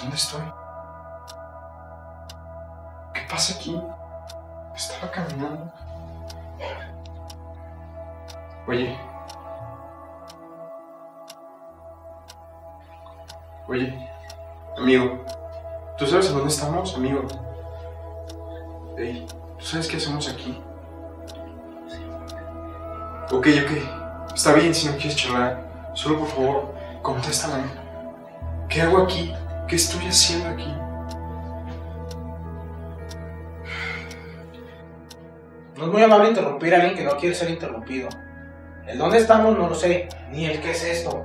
¿Dónde estoy? ¿Qué pasa aquí? Estaba caminando. Oye. Oye, amigo. ¿Tú sabes a dónde estamos, amigo? Ey, ¿tú sabes qué hacemos aquí? Ok, ok. Está bien si no quieres charlar. Solo por favor, contéstame. ¿Qué hago aquí? ¿Qué estoy haciendo aquí? No es muy amable interrumpir a alguien que no quiere ser interrumpido. El dónde estamos no lo sé, ni el qué es esto.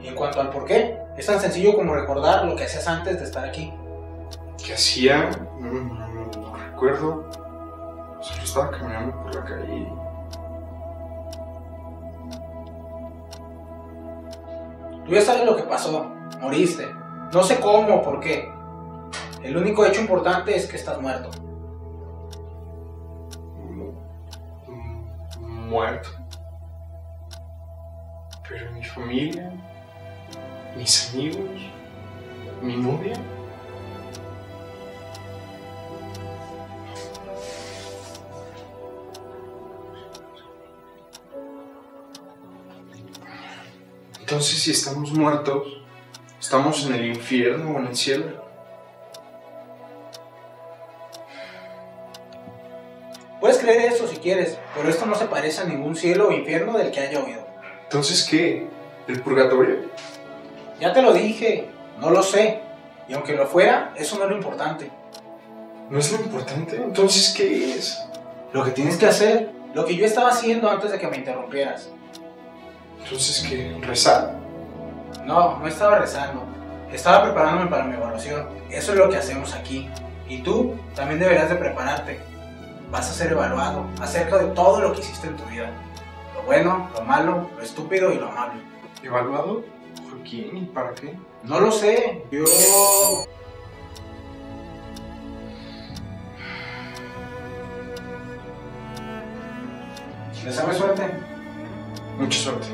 Y en cuanto al por qué, es tan sencillo como recordar lo que hacías antes de estar aquí. ¿Qué hacía? No, no, no, no recuerdo. Solo estaba caminando por la calle y... Tú ya sabes lo que pasó. Moriste. No sé cómo por qué. El único hecho importante es que estás muerto. mu- mu- muerto. Pero mi familia, mis amigos, mi novia. Entonces, si estamos muertos, ¿estamos en el infierno o en el cielo? Puedes creer eso si quieres, pero esto no se parece a ningún cielo o infierno del que haya oído. Entonces, ¿qué? ¿El purgatorio? Ya te lo dije, no lo sé. Y aunque lo fuera, eso no es lo importante. ¿No es lo importante? Entonces, ¿qué es? Lo que tienes que hacer, lo que yo estaba haciendo antes de que me interrumpieras. Entonces, ¿qué? ¿Rezar? No, no estaba rezando. Estaba preparándome para mi evaluación. Eso es lo que hacemos aquí. Y tú también deberás de prepararte. Vas a ser evaluado acerca de todo lo que hiciste en tu vida. Lo bueno, lo malo, lo estúpido y lo amable. ¿Evaluado? ¿Por quién y para qué? No lo sé. Yo... ¿Deseame suerte? Mucha suerte.